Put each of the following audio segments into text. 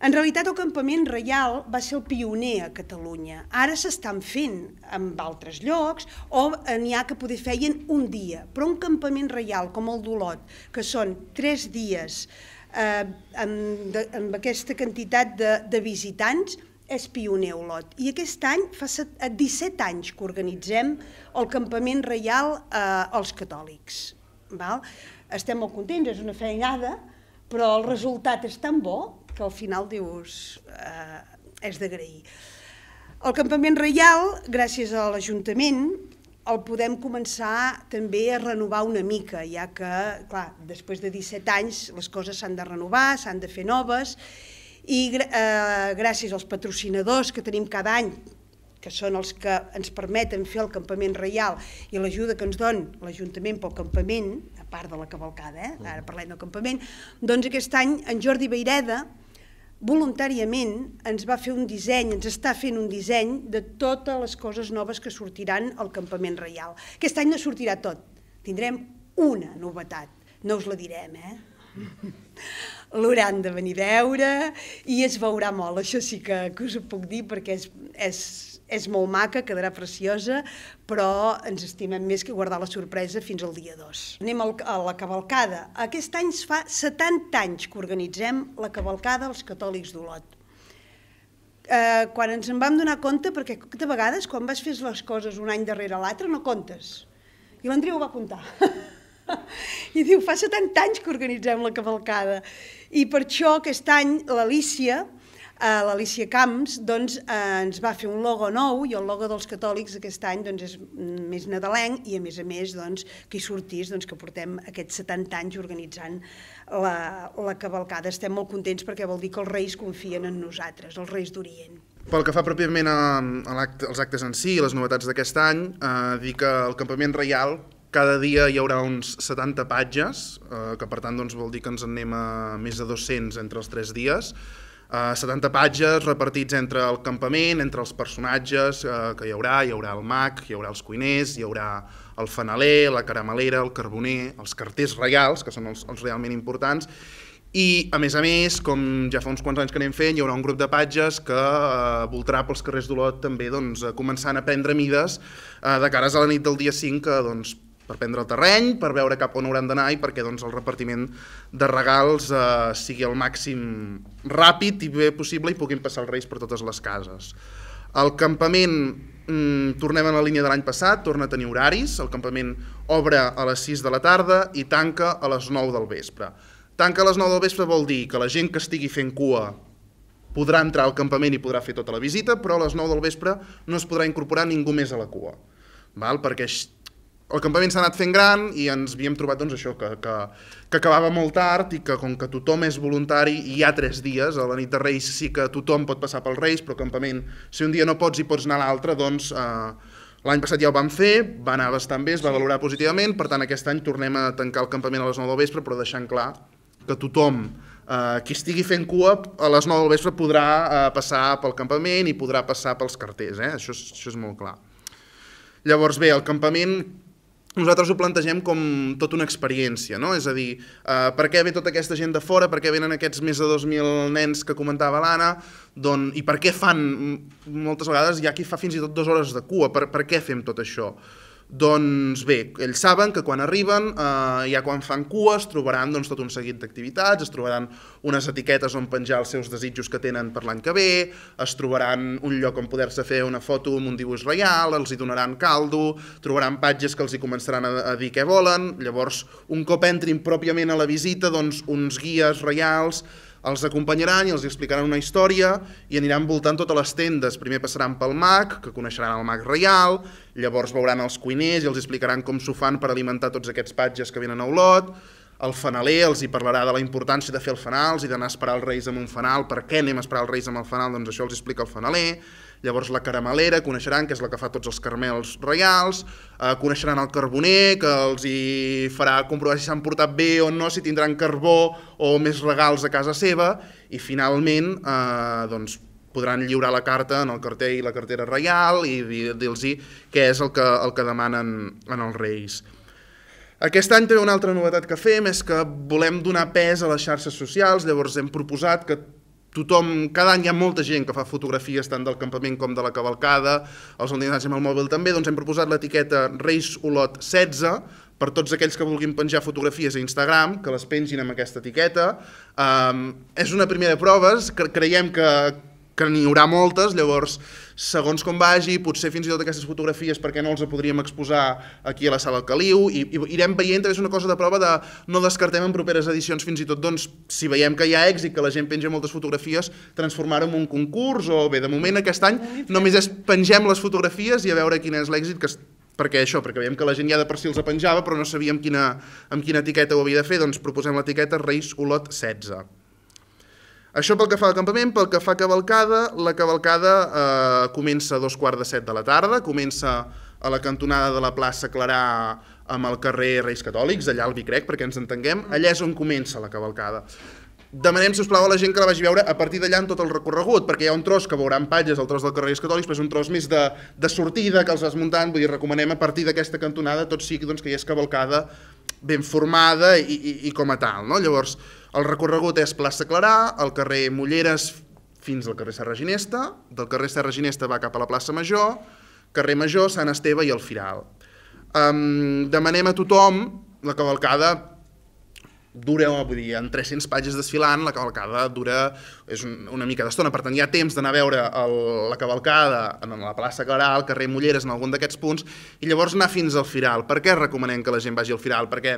En realitat, el campament reial va ser el pioner a Catalunya. Ara s'estan fent en altres llocs o n'hi ha que poder feien un dia. Però un campament reial com el d'Olot, que són tres dies eh, amb, de, amb aquesta quantitat de, de visitants, és pioner Olot. I aquest any fa 17 anys que organitzem el campament reial eh, als catòlics. Val? Estem molt contents, és una feinada, però el resultat és tan bo que al final dius eh, és d'agrair. El campament reial, gràcies a l'Ajuntament, el podem començar també a renovar una mica, ja que, clar, després de 17 anys les coses s'han de renovar, s'han de fer noves, i eh, gràcies als patrocinadors que tenim cada any, que són els que ens permeten fer el campament reial i l'ajuda que ens don l'Ajuntament pel campament, a part de la cavalcada, eh? ara parlem del campament, doncs aquest any en Jordi Beireda, voluntàriament ens va fer un disseny, ens està fent un disseny de totes les coses noves que sortiran al campament reial. Aquest any no sortirà tot, tindrem una novetat, no us la direm, eh? L'hauran de venir a veure i es veurà molt, això sí que, que us ho puc dir perquè és, és és molt maca, quedarà preciosa, però ens estimem més que guardar la sorpresa fins al dia 2. Anem a la cavalcada. Aquest any fa 70 anys que organitzem la cavalcada als catòlics d'Olot. Eh, quan ens en vam donar compte, perquè de vegades quan vas fer les coses un any darrere l'altre no comptes. I l'Andreu va comptar. I diu, fa 70 anys que organitzem la cavalcada. I per això aquest any l'Alícia, eh, l'Alicia Camps doncs, eh, ens va fer un logo nou i el logo dels catòlics aquest any doncs, és més nadalenc i a més a més doncs, que hi sortís doncs, que portem aquests 70 anys organitzant la, la cavalcada. Estem molt contents perquè vol dir que els reis confien en nosaltres, els reis d'Orient. Pel que fa pròpiament a, a act, als actes en si, les novetats d'aquest any, eh, dir que el campament reial cada dia hi haurà uns 70 patges, eh, que per tant doncs, vol dir que ens en anem a més de 200 entre els 3 dies, Uh, 70 patges repartits entre el campament, entre els personatges uh, que hi haurà, hi haurà el mag, hi haurà els cuiners, hi haurà el fanaler, la caramelera, el carboner, els carters reials, que són els, els realment importants, i, a més a més, com ja fa uns quants anys que anem fent, hi haurà un grup de patges que eh, voltarà pels carrers d'Olot també doncs, començant a prendre mides eh, de cares a la nit del dia 5, que doncs, per prendre el terreny, per veure cap on hauran d'anar i perquè doncs, el repartiment de regals eh, sigui el màxim ràpid i bé possible i puguin passar els reis per totes les cases. El campament, mm, tornem a la línia de l'any passat, torna a tenir horaris, el campament obre a les 6 de la tarda i tanca a les 9 del vespre. Tanca a les 9 del vespre vol dir que la gent que estigui fent cua podrà entrar al campament i podrà fer tota la visita, però a les 9 del vespre no es podrà incorporar ningú més a la cua, val? perquè el campament s'ha anat fent gran i ens havíem trobat doncs, això, que, que, que acabava molt tard i que com que tothom és voluntari i hi ha tres dies, a la nit de Reis sí que tothom pot passar pels Reis, però campament, si un dia no pots i pots anar a l'altre, doncs eh, l'any passat ja ho vam fer, va anar bastant bé, es va valorar positivament, per tant aquest any tornem a tancar el campament a les 9 del vespre, però deixant clar que tothom eh, qui estigui fent cua a les 9 del vespre podrà eh, passar pel campament i podrà passar pels carters, eh? això, és, això és molt clar. Llavors bé, el campament nosaltres ho plantegem com tota una experiència, no? És a dir, eh, per què ve tota aquesta gent de fora, per què venen aquests més de 2.000 nens que comentava l'Anna, doncs, i per què fan, moltes vegades hi ha qui fa fins i tot dues hores de cua, per, per què fem tot això? Doncs bé, ells saben que quan arriben, eh, ja quan fan cua, es trobaran doncs, tot un seguit d'activitats, es trobaran unes etiquetes on penjar els seus desitjos que tenen per l'any que ve, es trobaran un lloc on poder-se fer una foto amb un dibuix reial, els hi donaran caldo, trobaran patges que els hi començaran a, a dir què volen, llavors un cop entrin pròpiament a la visita, doncs uns guies reials els acompanyaran i els explicaran una història i aniran voltant totes les tendes. Primer passaran pel mag, que coneixeran el mag reial, llavors veuran els cuiners i els explicaran com s'ho fan per alimentar tots aquests patges que venen a Olot, el fanaler els hi parlarà de la importància de fer el fanals i d'anar a esperar els reis amb un fanal, per què anem a esperar els reis amb el fanal, doncs això els explica el fanaler, Llavors la caramelera, coneixeran, que és la que fa tots els carmels reials, eh, coneixeran el carboner, que els hi farà comprovar si s'han portat bé o no, si tindran carbó o més regals a casa seva, i finalment eh, doncs, podran lliurar la carta en el carter i la cartera reial i dir-los què és el que, el que demanen en els reis. Aquest any també una altra novetat que fem és que volem donar pes a les xarxes socials, llavors hem proposat que tothom, cada any hi ha molta gent que fa fotografies tant del campament com de la cavalcada, els endinsats amb el mòbil també, doncs hem proposat l'etiqueta Reis Olot 16 per tots aquells que vulguin penjar fotografies a Instagram, que les pengin amb aquesta etiqueta. Um, és una primera prova, creiem que, que n'hi haurà moltes, llavors, segons com vagi, potser fins i tot aquestes fotografies perquè no els podríem exposar aquí a la sala del Caliu, i, i irem veient, és una cosa de prova de no descartem en properes edicions fins i tot, doncs, si veiem que hi ha èxit, que la gent penja moltes fotografies, transformar-ho en un concurs, o bé, de moment aquest any només és pengem les fotografies i a veure quin és l'èxit que perquè això, perquè veiem que la gent ja de per si els penjava, però no sabíem quina, amb quina etiqueta ho havia de fer, doncs proposem l'etiqueta Reis Olot 16. Això pel que fa al campament, pel que fa a cavalcada, la cavalcada eh, comença a dos quarts de set de la tarda, comença a la cantonada de la plaça Clarà amb el carrer Reis Catòlics, allà al Vicrec, perquè ens entenguem, allà és on comença la cavalcada. Demanem, si us plau, a la gent que la vagi veure a partir d'allà en tot el recorregut, perquè hi ha un tros que veuran patges, el tros del carrer Reis Catòlics, però és un tros més de, de sortida que els vas muntant, vull dir, recomanem a partir d'aquesta cantonada tot sigui doncs, que hi és cavalcada ben formada i, i, i com a tal. No? Llavors, el recorregut és plaça Clarà, el carrer Mulleres fins al carrer Serra Ginesta, del carrer Serra Ginesta va cap a la plaça Major, carrer Major, Sant Esteve i el Firal. Um, demanem a tothom, la cavalcada dura, vull dir, en 300 pàgines desfilant, la cavalcada dura és un, una mica d'estona, per tant hi ha temps d'anar a veure el, la cavalcada en la plaça Clarà, al carrer Mulleres, en algun d'aquests punts, i llavors anar fins al Firal. Per què recomanem que la gent vagi al Firal? Perquè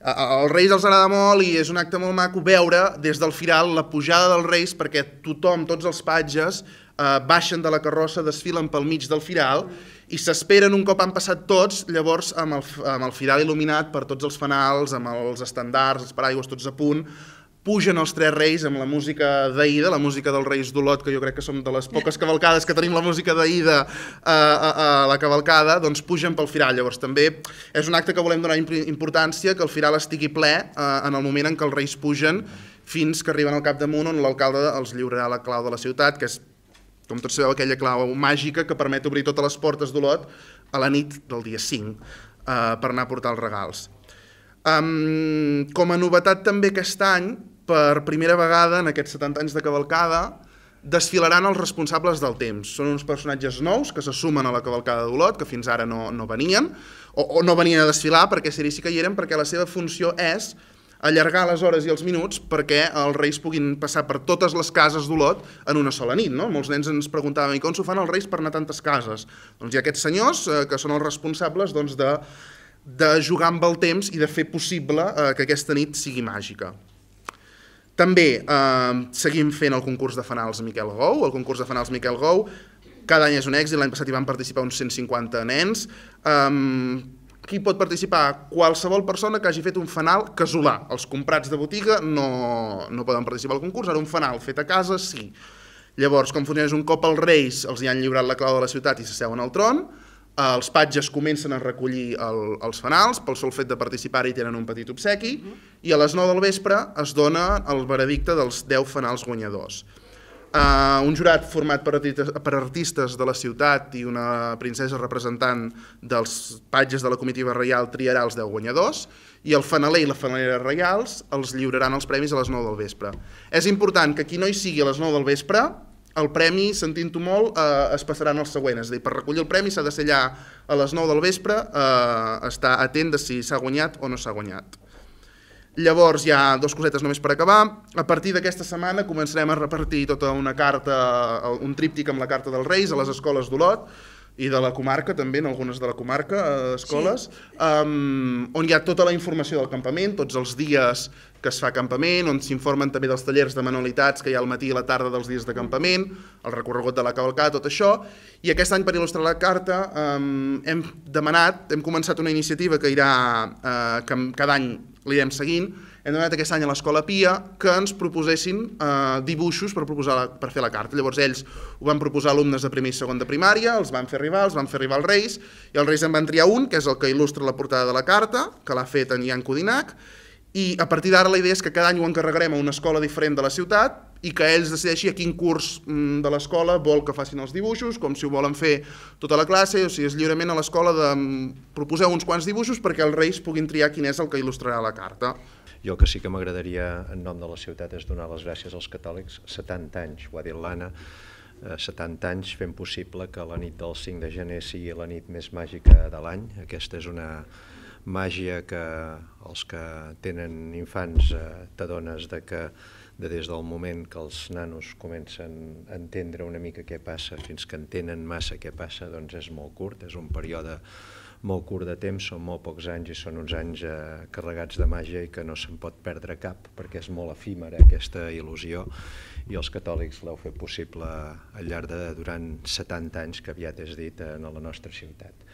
als Reis els agrada molt i és un acte molt maco veure des del Firal la pujada dels Reis perquè tothom, tots els patges, eh, baixen de la carrossa, desfilen pel mig del Firal i s'esperen un cop han passat tots, llavors amb el, amb el Firal il·luminat per tots els fanals, amb els estandards, els paraigües tots a punt, pugen els tres reis amb la música d'Aida, la música dels Reis d'Olot, que jo crec que som de les poques cavalcades que tenim la música d'Aida a, a, a la cavalcada, doncs pugen pel Firal. Llavors també és un acte que volem donar importància, que el Firal estigui ple eh, en el moment en què els reis pugen fins que arriben al capdamunt on l'alcalde els lliurarà la clau de la ciutat, que és, com tots sabeu, aquella clau màgica que permet obrir totes les portes d'Olot a la nit del dia 5 eh, per anar a portar els regals. Um, com a novetat també aquest any, per primera vegada en aquests 70 anys de cavalcada, desfilaran els responsables del temps. Són uns personatges nous que se sumen a la cavalcada d'Olot, que fins ara no, no venien, o, o no venien a desfilar perquè seria sí que hi eren, perquè la seva funció és allargar les hores i els minuts perquè els reis puguin passar per totes les cases d'Olot en una sola nit. No? Molts nens ens preguntaven i com s'ho fan els reis per anar a tantes cases? Doncs hi ha aquests senyors eh, que són els responsables doncs, de de jugar amb el temps i de fer possible eh, que aquesta nit sigui màgica. També eh, seguim fent el concurs de fanals Miquel Gou, el concurs de fanals Miquel Gou, cada any és un èxit, l'any passat hi van participar uns 150 nens. Um, qui pot participar? Qualsevol persona que hagi fet un fanal casolà. Els comprats de botiga no, no poden participar al concurs, ara un fanal fet a casa sí. Llavors, com funciona és un cop els reis els hi han lliurat la clau de la ciutat i s'asseuen al tron, els patges comencen a recollir el, els fanals, pel sol fet de participar-hi tenen un petit obsequi, uh -huh. i a les 9 del vespre es dona el veredicte dels 10 fanals guanyadors. Uh, un jurat format per artistes, per artistes de la ciutat i una princesa representant dels patges de la comitiva reial triarà els 10 guanyadors i el fanaler i la fanalera reials els lliuraran els premis a les 9 del vespre. És important que qui no hi sigui a les 9 del vespre el premi, sentint-ho molt, eh, es passaran els següents. És a dir, per recollir el premi s'ha de ser allà a les 9 del vespre, eh, estar atent de si s'ha guanyat o no s'ha guanyat. Llavors hi ha dos cosetes només per acabar. A partir d'aquesta setmana començarem a repartir tota una carta, un tríptic amb la carta dels Reis a les escoles d'Olot i de la comarca també, en algunes de la comarca, eh, escoles, sí. um, on hi ha tota la informació del campament, tots els dies que es fa campament, on s'informen també dels tallers de manualitats que hi ha al matí i a la tarda dels dies de campament, el recorregut de la cavalcada, tot això, i aquest any per il·lustrar la carta um, hem demanat, hem començat una iniciativa que irà, uh, que cada any l'irem seguint, hem demanat aquest any a l'Escola Pia que ens proposessin uh, dibuixos per, proposar la, per fer la carta. Llavors ells ho van proposar alumnes de primer i segon de primària, els van fer arribar, els van fer arribar als Reis, i els Reis en van triar un, que és el que il·lustra la portada de la carta, que l'ha fet en Ian Codinac, i a partir d'ara la idea és que cada any ho encarregarem a una escola diferent de la ciutat i que ells decideixi a quin curs mm, de l'escola vol que facin els dibuixos, com si ho volen fer tota la classe, o sigui, és lliurement a l'escola de mm, proposeu uns quants dibuixos perquè els reis puguin triar quin és el que il·lustrarà la carta. Jo el que sí que m'agradaria en nom de la ciutat és donar les gràcies als catòlics, 70 anys, ho ha dit l'Anna, 70 eh, anys fent possible que la nit del 5 de gener sigui la nit més màgica de l'any. Aquesta és una màgia que els que tenen infants eh, t'adones de que de des del moment que els nanos comencen a entendre una mica què passa fins que entenen massa què passa, doncs és molt curt, és un període molt curt de temps, són molt pocs anys i són uns anys eh, carregats de màgia i que no se'n pot perdre cap perquè és molt efímera aquesta il·lusió i els catòlics l'heu fet possible al llarg de durant 70 anys que aviat és dit en la nostra ciutat.